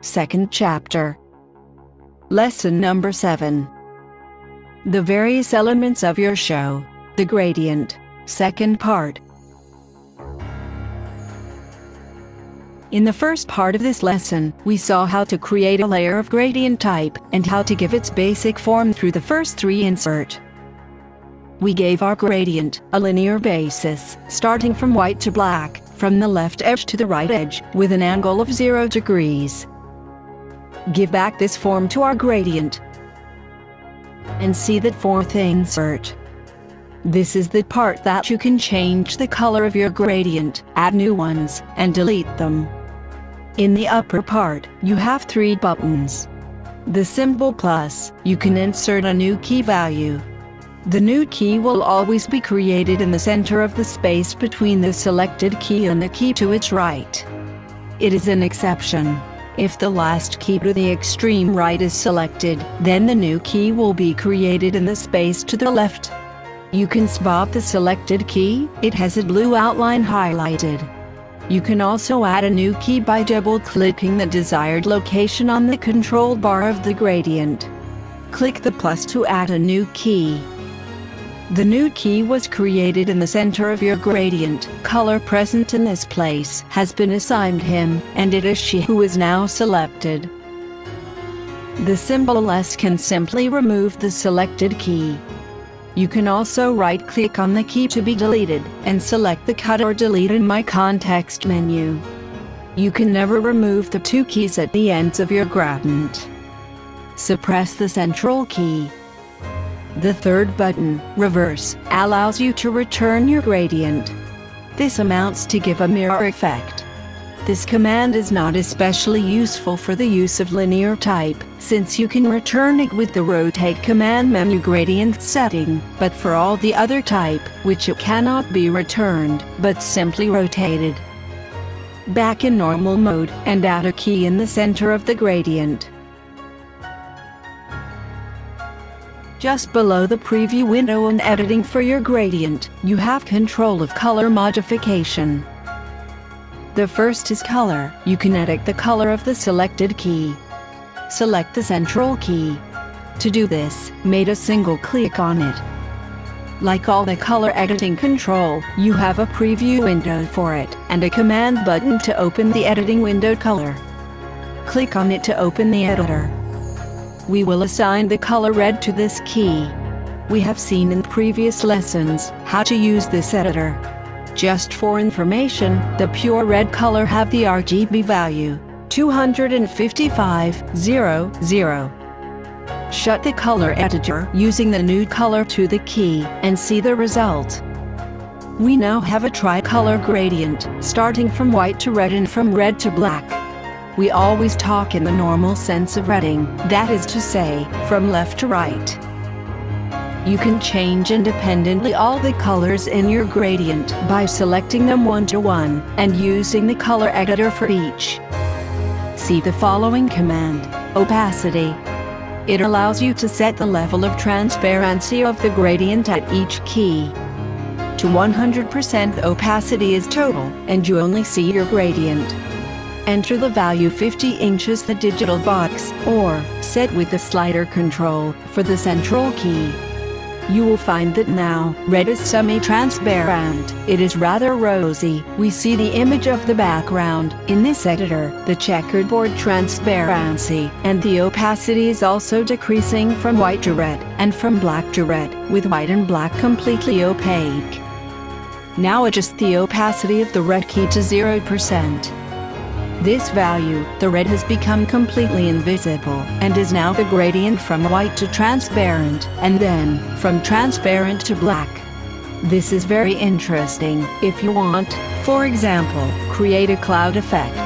second chapter. Lesson number 7. The various elements of your show, the gradient, second part. In the first part of this lesson, we saw how to create a layer of gradient type and how to give its basic form through the first three insert. We gave our gradient a linear basis, starting from white to black, from the left edge to the right edge, with an angle of 0 degrees. Give back this form to our gradient. And see that fourth insert. This is the part that you can change the color of your gradient, add new ones, and delete them. In the upper part, you have three buttons. The symbol plus, you can insert a new key value. The new key will always be created in the center of the space between the selected key and the key to its right. It is an exception. If the last key to the extreme right is selected, then the new key will be created in the space to the left. You can spot the selected key, it has a blue outline highlighted. You can also add a new key by double-clicking the desired location on the control bar of the gradient. Click the plus to add a new key. The new key was created in the center of your gradient. Color present in this place has been assigned him, and it is she who is now selected. The symbol S can simply remove the selected key. You can also right-click on the key to be deleted, and select the cut or delete in my context menu. You can never remove the two keys at the ends of your gradient. Suppress the central key. The third button, Reverse, allows you to return your gradient. This amounts to give a mirror effect. This command is not especially useful for the use of linear type, since you can return it with the rotate command menu gradient setting, but for all the other type, which it cannot be returned, but simply rotated. Back in normal mode, and add a key in the center of the gradient. Just below the preview window and editing for your gradient, you have control of color modification. The first is color. You can edit the color of the selected key. Select the central key. To do this, made a single click on it. Like all the color editing control, you have a preview window for it, and a command button to open the editing window color. Click on it to open the editor. We will assign the color red to this key. We have seen in previous lessons how to use this editor. Just for information, the pure red color have the RGB value 25500. Shut the color editor using the new color to the key and see the result. We now have a tricolor gradient, starting from white to red and from red to black. We always talk in the normal sense of reading, that is to say, from left to right. You can change independently all the colors in your gradient by selecting them one to one and using the color editor for each. See the following command, opacity. It allows you to set the level of transparency of the gradient at each key. To 100% the opacity is total, and you only see your gradient. Enter the value 50 inches the digital box, or, set with the slider control, for the central key. You will find that now, red is semi-transparent, it is rather rosy, we see the image of the background, in this editor, the checkerboard transparency, and the opacity is also decreasing from white to red, and from black to red, with white and black completely opaque. Now adjust the opacity of the red key to 0% this value, the red has become completely invisible, and is now the gradient from white to transparent, and then, from transparent to black. This is very interesting, if you want, for example, create a cloud effect.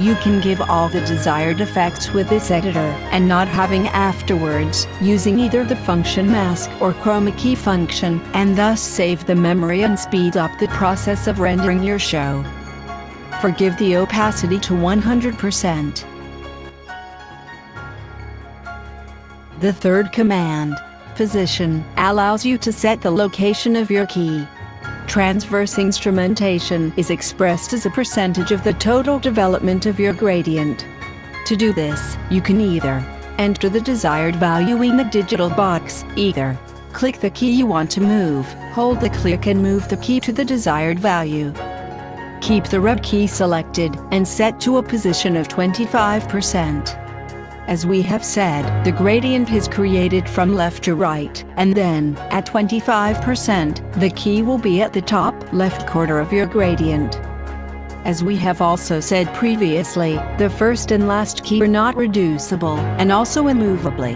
You can give all the desired effects with this editor, and not having afterwards, using either the function mask or chroma key function, and thus save the memory and speed up the process of rendering your show. Forgive the opacity to 100%. The third command, position, allows you to set the location of your key. Transverse instrumentation is expressed as a percentage of the total development of your gradient. To do this, you can either enter the desired value in the digital box, either click the key you want to move, hold the click and move the key to the desired value. Keep the red key selected and set to a position of 25%. As we have said, the gradient is created from left to right, and then, at 25%, the key will be at the top left corner of your gradient. As we have also said previously, the first and last key are not reducible, and also immovably.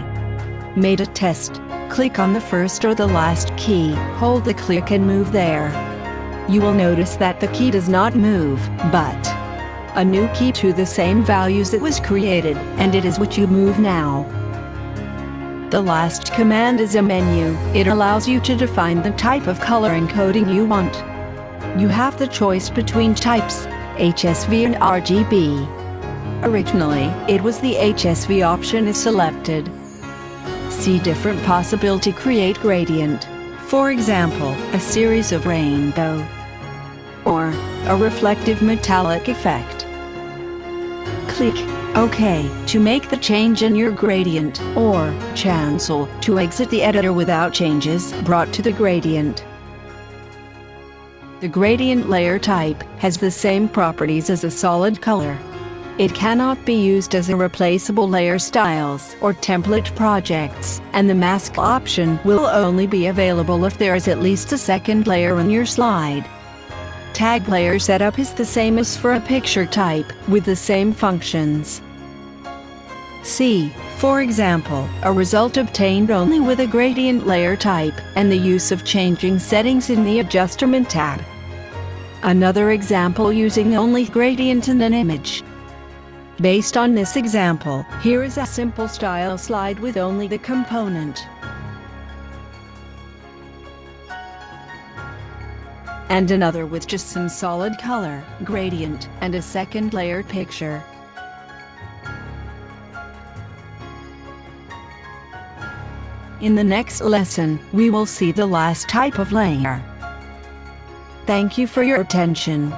Made a test. Click on the first or the last key, hold the click and move there. You will notice that the key does not move, but a new key to the same values it was created, and it is what you move now. The last command is a menu, it allows you to define the type of color encoding you want. You have the choice between types, HSV and RGB. Originally, it was the HSV option is selected. See different possibility create gradient. For example, a series of rainbow. Or, a reflective metallic effect. Click OK to make the change in your gradient, or cancel to exit the editor without changes brought to the gradient. The gradient layer type has the same properties as a solid color. It cannot be used as a replaceable layer styles or template projects, and the mask option will only be available if there is at least a second layer in your slide. Tag layer setup is the same as for a picture type, with the same functions. See, for example, a result obtained only with a gradient layer type, and the use of changing settings in the Adjustment tab. Another example using only gradient in an image. Based on this example, here is a simple style slide with only the component. and another with just some solid color, gradient, and a second layered picture. In the next lesson, we will see the last type of layer. Thank you for your attention.